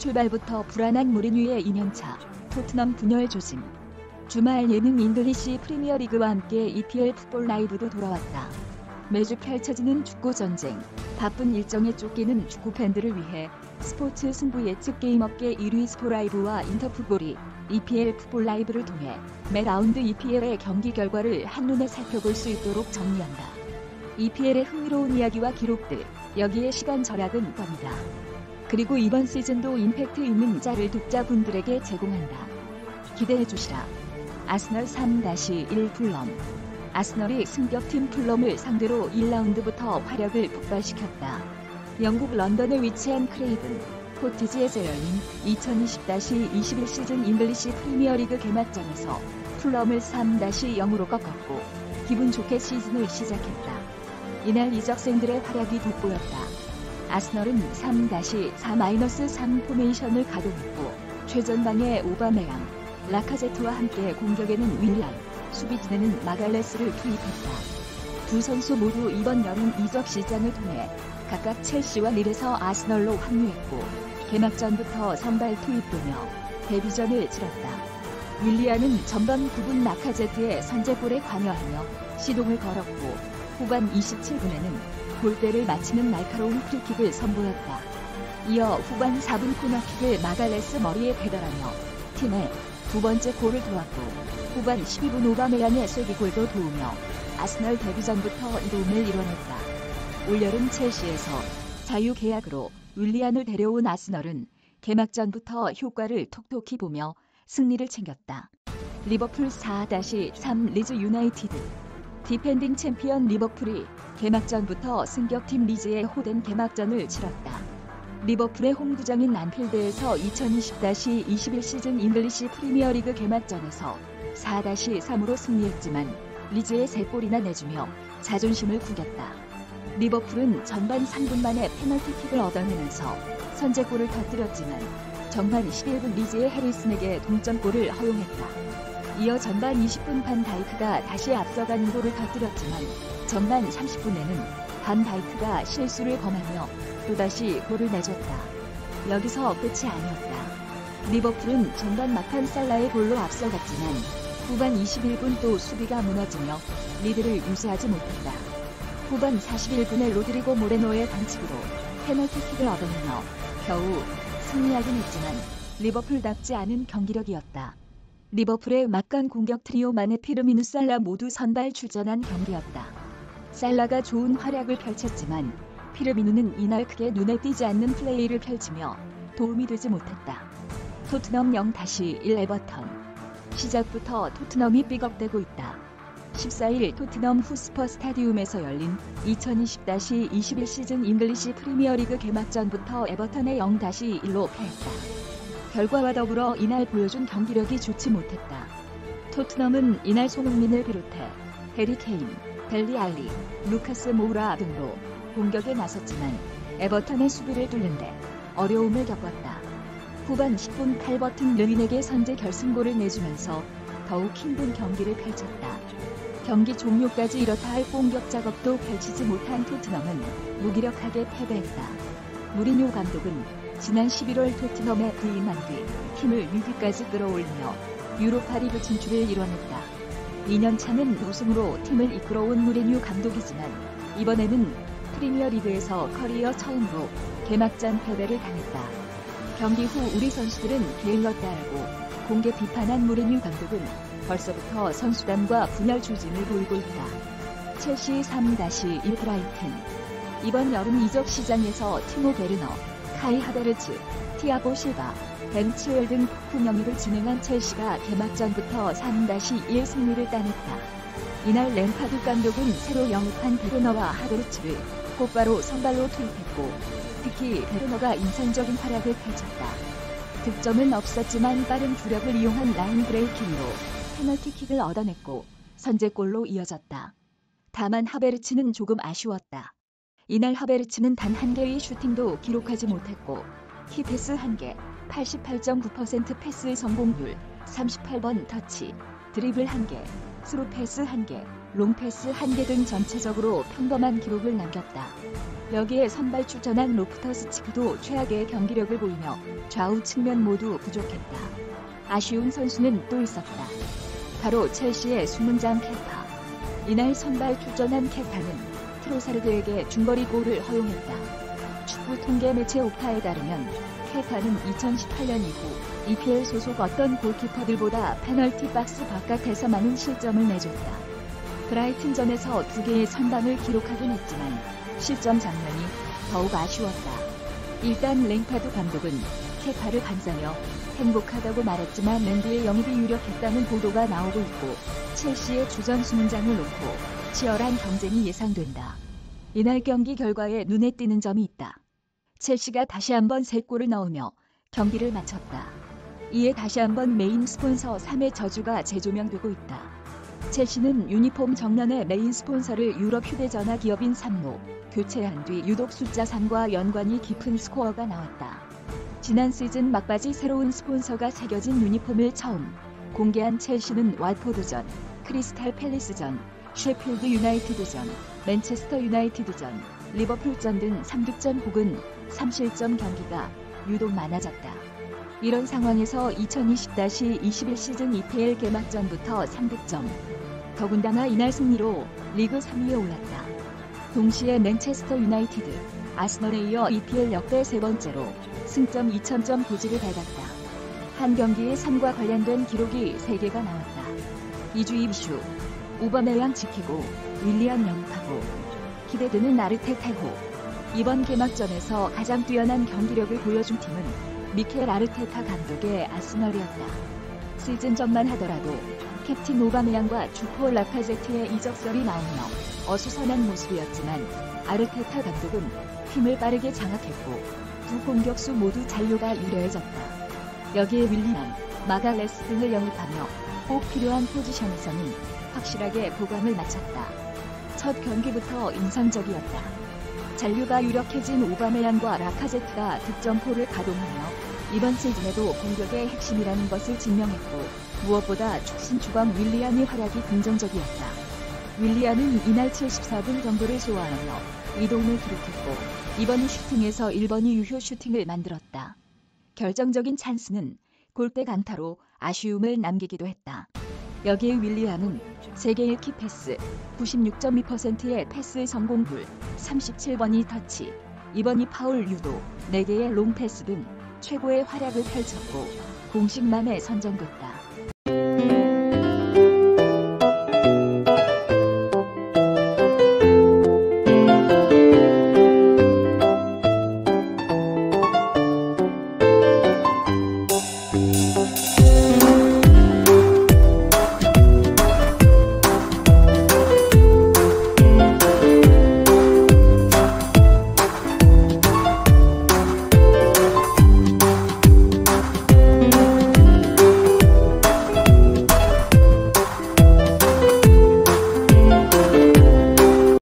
출발부터 불안한 무리뉴의 2년차 토트넘 분열 조짐. 주말 예능 잉글리시 프리미어리그와 함께 EPL 풋볼 라이브도 돌아왔다. 매주 펼쳐지는 축구 전쟁, 바쁜 일정에 쫓기는 축구 팬들을 위해 스포츠 승부 예측 게임 업계 1위 스포라이브와 인터풋볼이 EPL 풋볼 라이브를 통해 매 라운드 EPL의 경기 결과를 한눈에 살펴볼 수 있도록 정리한다. EPL의 흥미로운 이야기와 기록들, 여기에 시간 절약은 껌이다. 그리고 이번 시즌도 임팩트 있는 짤을 독자분들에게 제공한다. 기대해 주시라. 아스널 3-1 풀럼 아스널이 승격팀 풀럼을 상대로 1라운드부터 화력을 폭발시켰다. 영국 런던에 위치한 크레이븐 코티지에서 열린 2020-21 시즌 잉글리시 프리미어리그 개막전에서 풀럼을 3-0으로 꺾었고 기분 좋게 시즌을 시작했다. 이날 이적생들의 활약이 돋보였다. 아스널은 3-4-3 포메이션을 가동했고 최전방에 오바메양, 라카제트와 함께 공격에는 윌리안, 수비진에는 마갈레스를 투입했다. 두 선수 모두 이번 여름 이적 시장을 통해 각각 첼시와 릴에서 아스널로 합류했고 개막전부터 선발 투입되며 데뷔전을 치렀다. 윌리안은 전반 9분 라카제트의 선제골에 관여하며 시동을 걸었고 후반 27분에는 골대를 맞히는 날카로운 프리킥을 선보였다. 이어 후반 4분 코너킥을 마갈레스 머리에 배달하며 팀의 두 번째 골을 도왔고 후반 12분 오바메양의 쐐기골도 도우며 아스널 데뷔전부터 이름을 이뤄냈다. 올여름 첼시에서 자유 계약으로 윌리안을 데려온 아스널은 개막전부터 효과를 톡톡히 보며 승리를 챙겼다. 리버풀 4-3 리즈 유나이티드 defending 챔피언 리버풀이 개막전부터 승격팀 리즈의 호된 개막전을 치렀다. 리버풀의 홈구장인 안필드에서 2020-21 시즌 잉글리시 프리미어리그 개막전에서 4-3으로 승리했지만 리즈에 3골이나 내주며 자존심을 구겼다. 리버풀은 전반 3분 만에 페널티킥을 얻어내면서 선제골을 터뜨렸지만 전반 21분 리즈의 해리슨에게 동점골을 허용했다. 이어 전반 20분 반 다이크가 다시 앞서가는 골을 터뜨렸지만 전반 30분에는 반 다이크가 실수를 범하며 또다시 골을 내줬다. 여기서 끝이 아니었다. 리버풀은 전반 막판 살라의 골로 앞서갔지만 후반 21분 또 수비가 무너지며 리드를 유지하지 못했다. 후반 41분에 로드리고 모레노의 반칙으로 페널티킥을 얻어내며 겨우 승리하긴 했지만 리버풀답지 않은 경기력이었다. 리버풀의 막강 공격 트리오 마네 피르미누 살라 모두 선발 출전한 경기였다. 살라가 좋은 활약을 펼쳤지만 피르미누는 이날 크게 눈에 띄지 않는 플레이를 펼치며 도움이 되지 못했다. 토트넘 0-1 에버턴 시작부터 토트넘이 삐걱대고 있다. 14일 토트넘 홋스퍼 스타디움에서 열린 2020-21 시즌 잉글리시 프리미어리그 개막전부터 에버턴에 0-1로 패했다. 결과와 더불어 이날 보여준 경기력이 좋지 못했다. 토트넘은 이날 손흥민을 비롯해 해리 케인, 델리 알리, 루카스 모우라 등으로 공격에 나섰지만 에버턴의 수비를 뚫는데 어려움을 겪었다. 후반 10분 칼버튼 르윈에게 선제 결승골을 내주면서 더욱 힘든 경기를 펼쳤다. 경기 종료까지 이렇다 할 공격 작업도 펼치지 못한 토트넘은 무기력하게 패배했다. 무리뉴 감독은 지난 11월 토트넘에 부임한 뒤 팀을 6위까지 끌어올리며 유로파리그 진출을 이뤄냈다. 2년 차는 우승으로 팀을 이끌어온 무리뉴 감독이지만 이번에는 프리미어리그에서 커리어 처음으로 개막전 패배를 당했다. 경기 후 우리 선수들은 게을렀다라고 공개 비판한 무리뉴 감독은 벌써부터 선수단과 분열 추진을 보이고 있다. 첼시 3-1 브라이튼 이번 여름 이적 시장에서 티모 베르너, 카이 하베르츠, 티아고 실바, 벤 치웰 등 폭풍 영입을 진행한 첼시가 개막전부터 3-1 승리를 따냈다. 이날 램파드 감독은 새로 영입한 베르너와 하베르츠를 곧바로 선발로 투입했고 특히 베르너가 인상적인 활약을 펼쳤다. 득점은 없었지만 빠른 주력을 이용한 line breaking으로 페널티킥을 얻어냈고 선제골로 이어졌다. 다만 하베르츠는 조금 아쉬웠다. 이날 하베르츠는 단 한 개의 슈팅도 기록하지 못했고 key pass 1개, 88.9% 패스 성공률, 38번 터치, 드리블 1개, 스루 패스 1개, 롱 패스 1개 등 전체적으로 평범한 기록을 남겼다. 여기에 선발 출전한 로프터스 치크도 최악의 경기력을 보이며 좌우 측면 모두 부족했다. 아쉬운 선수는 또 있었다. 바로 첼시의 수문장 케파. 이날 선발 출전한 케파는 트로사르드에게 중거리 골을 허용했다. 축구 통계 매체 옵타에 따르면 케파는 2018년 이후 EPL 소속 어떤 골키퍼들보다 페널티 박스 바깥에서 많은 실점을 내줬다. 브라이튼전에서 두 개의 선방을 기록하긴 했지만 실점 장면이 더욱 아쉬웠다. 일단 램파드 감독은 케파를 감싸며 행복하다고 말했지만 멘디의 영입이 유력했다는 보도가 나오고 있고 첼시의 주전 수문장을 놓고 치열한 경쟁이 예상된다. 이날 경기 결과에 눈에 띄는 점이 있다. 첼시가 다시 한번 3골을 넣으며 경기를 마쳤다. 이에 다시 한번 메인 스폰서 3의 저주가 재조명되고 있다. 첼시는 유니폼 정면에 메인 스폰서를 유럽 휴대전화 기업인 삼로 교체한 뒤 유독 숫자 3과 연관이 깊은 스코어가 나왔다. 지난 시즌 막바지 새로운 스폰서가 새겨진 유니폼을 처음 공개한 첼시는 왓포드전, 크리스탈 팰리스전, 셰필드 유나이티드전, 맨체스터 유나이티드전, 리버풀전 등 3득점 혹은 3실점 경기가 유독 많아졌다. 이런 상황에서 2020-21 시즌 EPL 개막전부터 3득점. 더군다나 이날 승리로 리그 3위에 올랐다. 동시에 맨체스터 유나이티드, 아스널에 이어 EPL 역대 세 번째로 승점 2000점 고지를 밟았다. 한 경기에 3과 관련된 기록이 3개가 나왔다. 이주 입슈, 오바메양 지키고 윌리안 영입하고 기대되는 아르테타호. 이번 개막전에서 가장 뛰어난 경기력을 보여준 팀은 미켈 아르테타 감독의 아스널이었다. 시즌 전만 하더라도 캡틴 오바메양과 주포 라카제트의 이적설이 나오며 어수선한 모습이었지만 아르테타 감독은 팀을 빠르게 장악했고 두 공격수 모두 잔류가 유려해졌다. 여기에 윌리안, 마갈레스 등을 영입하며 꼭 필요한 포지션에서는 확실하게 보강을 마쳤다. 첫 경기부터 인상적이었다. 잔류가 유력해진 오바메양과 라카제트가 득점포를 가동하며 이번 시즌에도 공격의 핵심이라는 것을 증명했고 무엇보다 축신 주광 윌리안의 활약이 긍정적이었다. 윌리안은 이날 74분 정도를 소화하며 이동을 기록했고 2번의 슈팅에서 1번의 유효 슈팅을 만들었다. 결정적인 찬스는 골대 강타로 아쉬움을 남기기도 했다. 여기에 윌리안은 3개의 key pass, 96.2%의 패스 성공률, 37번의 터치, 2번의 파울 유도, 4개의 롱 패스 등 최고의 활약을 펼쳤고 공식만에 선정됐다.